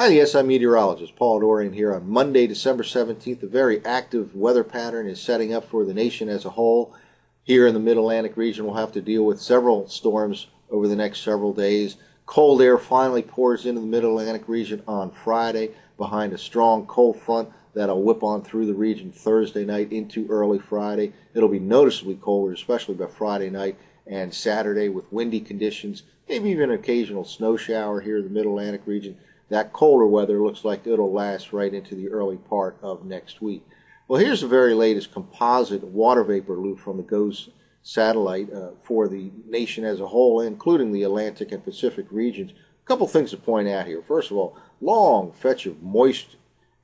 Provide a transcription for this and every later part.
Hi, the SI meteorologist Paul Dorian here on Monday, December 17th. A very active weather pattern is setting up for the nation as a whole. Here in the Mid Atlantic region, we'll have to deal with several storms over the next several days. Cold air finally pours into the Mid Atlantic region on Friday behind a strong cold front that'll whip on through the region Thursday night into early Friday. It'll be noticeably colder, especially by Friday night and Saturday with windy conditions, maybe even an occasional snow shower here in the Mid Atlantic region. That colder weather looks like it'll last right into the early part of next week. Well, here's the very latest composite water vapor loop from the GOES satellite uh, for the nation as a whole, including the Atlantic and Pacific regions. A couple things to point out here. First of all, long fetch of moist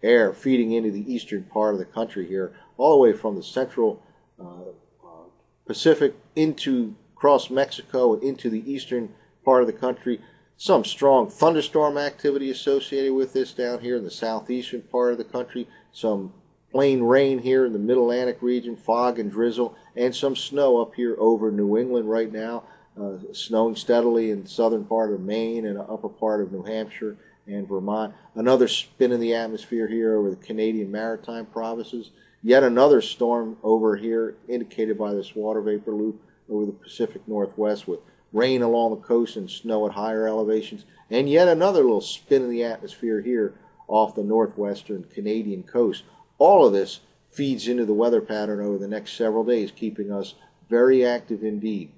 air feeding into the eastern part of the country here, all the way from the central uh, uh, Pacific into across Mexico and into the eastern part of the country. Some strong thunderstorm activity associated with this down here in the southeastern part of the country. Some plain rain here in the mid Atlantic region, fog and drizzle, and some snow up here over New England right now. Uh, snowing steadily in the southern part of Maine and upper part of New Hampshire and Vermont. Another spin in the atmosphere here over the Canadian maritime provinces. Yet another storm over here indicated by this water vapor loop over the Pacific Northwest with rain along the coast and snow at higher elevations. And yet another little spin in the atmosphere here off the northwestern Canadian coast. All of this feeds into the weather pattern over the next several days, keeping us very active indeed.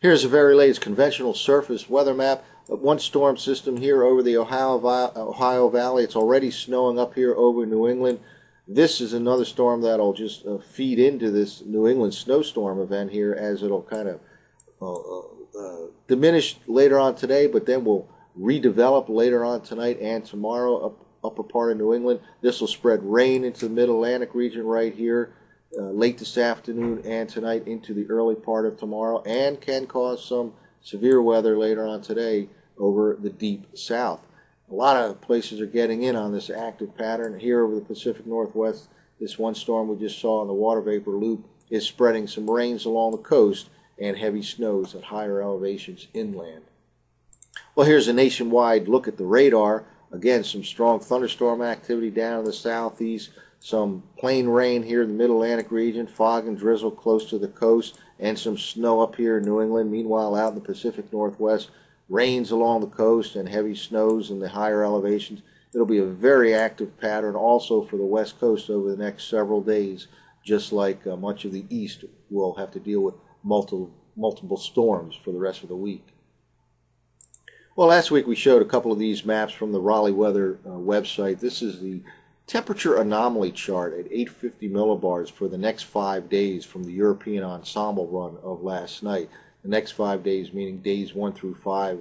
Here's a very latest conventional surface weather map one storm system here over the Ohio, Ohio Valley. It's already snowing up here over New England. This is another storm that'll just uh, feed into this New England snowstorm event here as it'll kind of uh, uh, uh, diminish later on today, but then will redevelop later on tonight and tomorrow up upper part of New England. This will spread rain into the mid Atlantic region right here. Uh, late this afternoon and tonight into the early part of tomorrow, and can cause some severe weather later on today over the deep south. A lot of places are getting in on this active pattern. Here over the Pacific Northwest, this one storm we just saw in the water vapor loop is spreading some rains along the coast and heavy snows at higher elevations inland. Well, here's a nationwide look at the radar. Again, some strong thunderstorm activity down in the southeast, some plain rain here in the mid Atlantic region, fog and drizzle close to the coast, and some snow up here in New England. Meanwhile, out in the Pacific Northwest, rains along the coast and heavy snows in the higher elevations. It'll be a very active pattern also for the west coast over the next several days, just like uh, much of the east will have to deal with multiple, multiple storms for the rest of the week. Well, last week we showed a couple of these maps from the Raleigh Weather uh, website. This is the temperature anomaly chart at 850 millibars for the next five days from the European ensemble run of last night the next five days, meaning days one through five.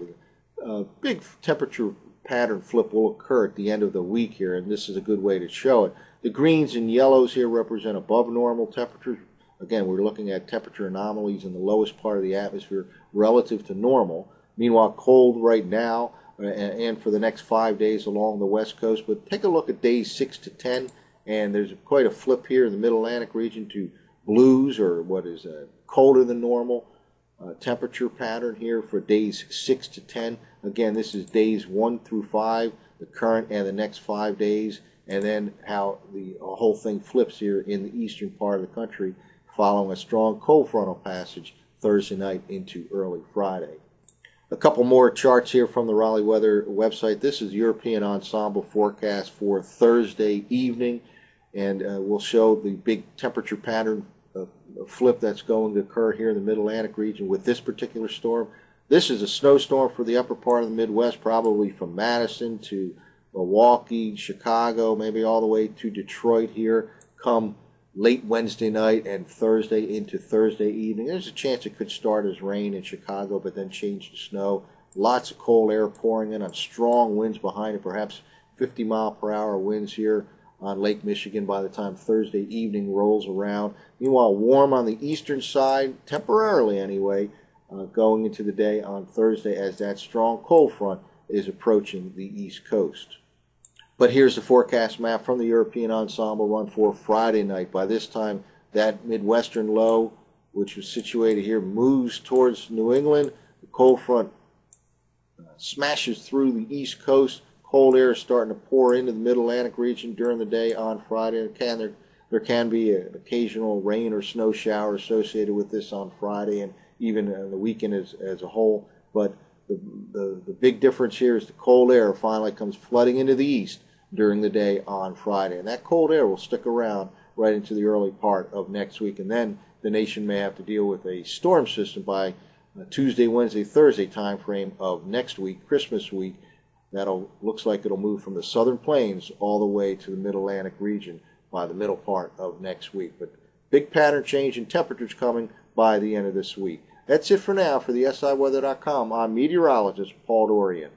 A big temperature pattern flip will occur at the end of the week here, and this is a good way to show it. The greens and yellows here represent above normal temperatures. Again, we're looking at temperature anomalies in the lowest part of the atmosphere relative to normal. Meanwhile, cold right now uh, and for the next five days along the west coast. But take a look at days 6 to 10, and there's quite a flip here in the mid Atlantic region to blues or what is uh, colder than normal uh, temperature pattern here for days 6 to 10. Again, this is days 1 through 5, the current and the next five days, and then how the whole thing flips here in the eastern part of the country following a strong cold frontal passage Thursday night into early Friday. A couple more charts here from the Raleigh Weather website. This is European Ensemble forecast for Thursday evening, and uh, we'll show the big temperature pattern flip that's going to occur here in the Mid Atlantic region with this particular storm. This is a snowstorm for the upper part of the Midwest, probably from Madison to Milwaukee, Chicago, maybe all the way to Detroit here, come late Wednesday night and Thursday into Thursday evening. There's a chance it could start as rain in Chicago, but then change to snow. Lots of cold air pouring in on strong winds behind it, perhaps 50 mile per hour winds here on Lake Michigan by the time Thursday evening rolls around. Meanwhile, warm on the eastern side, temporarily anyway, uh, going into the day on Thursday as that strong cold front is approaching the east coast. But here's the forecast map from the European Ensemble run for Friday night. By this time, that Midwestern low, which was situated here, moves towards New England. The cold front uh, smashes through the east coast cold air is starting to pour into the Mid Atlantic region during the day on Friday. Can there, there can be an occasional rain or snow shower associated with this on Friday and even uh, the weekend as as a whole. But the, the the big difference here is the cold air finally comes flooding into the east during the day on Friday, and that cold air will stick around right into the early part of next week, and then the nation may have to deal with a storm system by Tuesday, Wednesday, Thursday time frame of next week, Christmas week. That'll looks like it'll move from the southern plains all the way to the mid Atlantic region by the middle part of next week. But big pattern change in temperatures coming by the end of this week. That's it for now for the SIWeather.com. I'm meteorologist Paul Dorian.